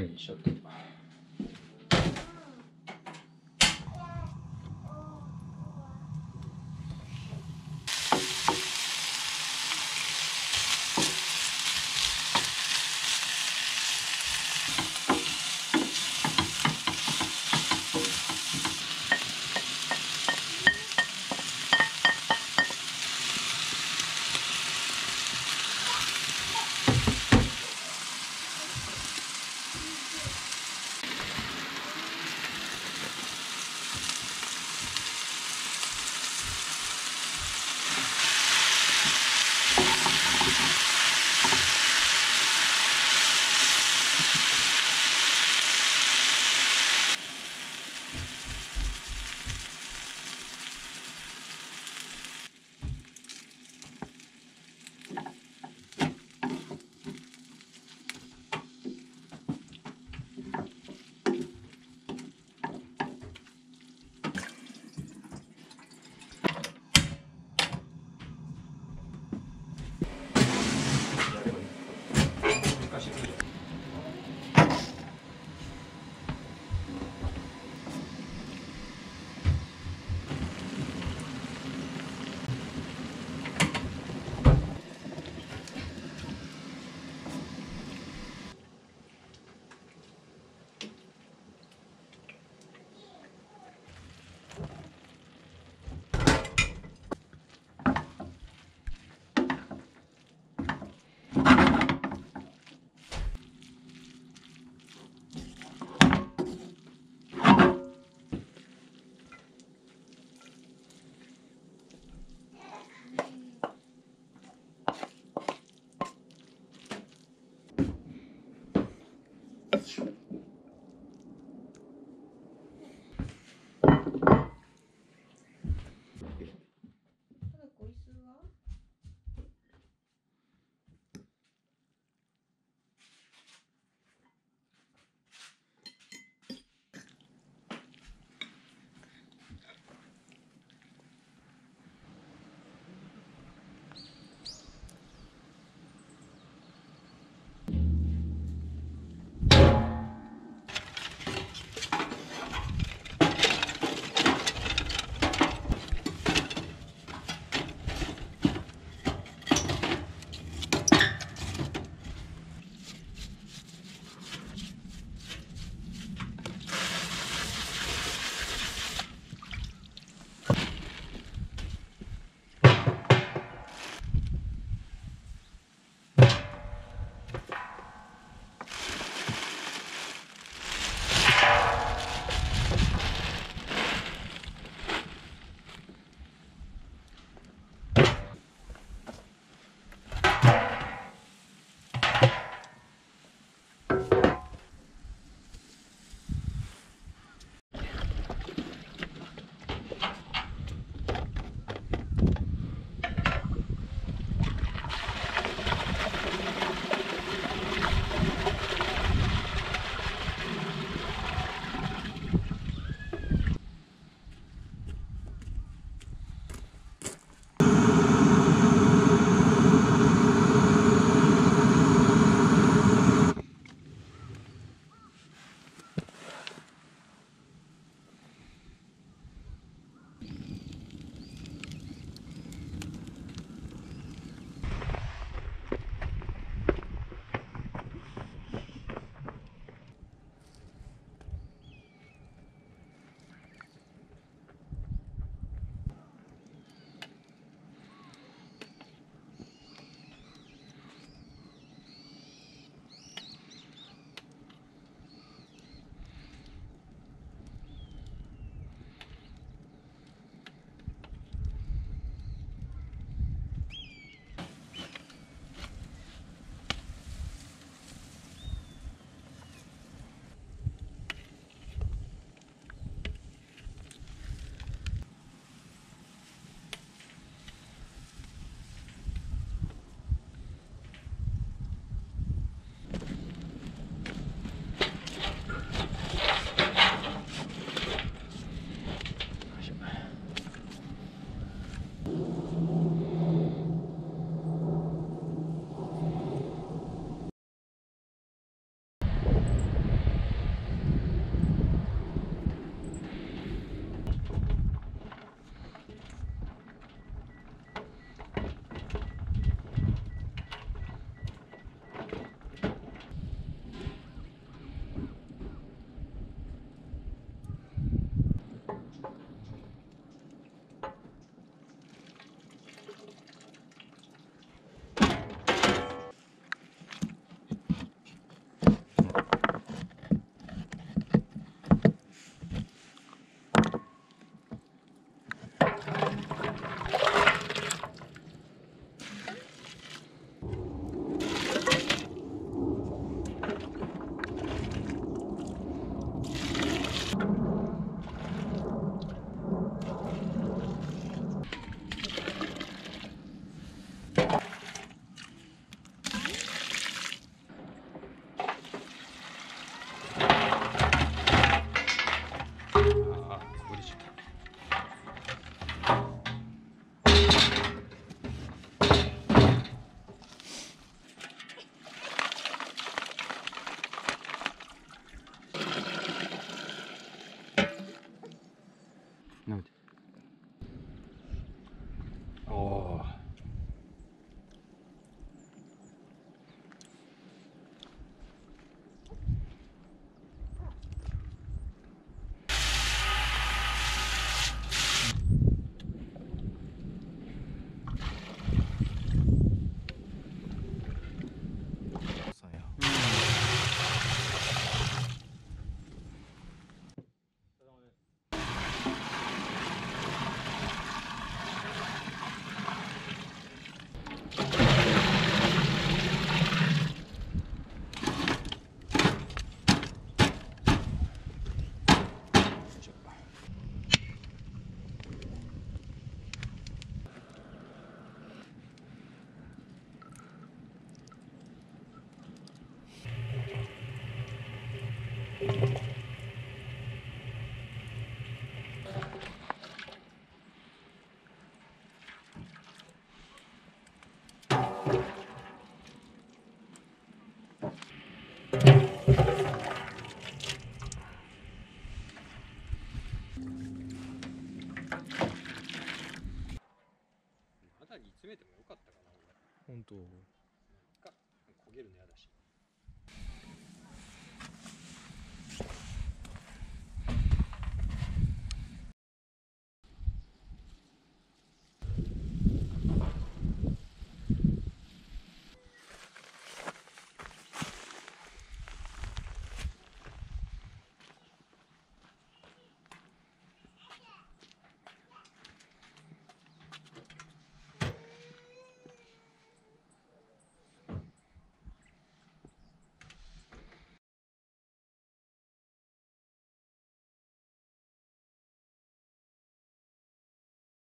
よいしょと。